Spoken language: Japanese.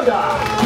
なんだ。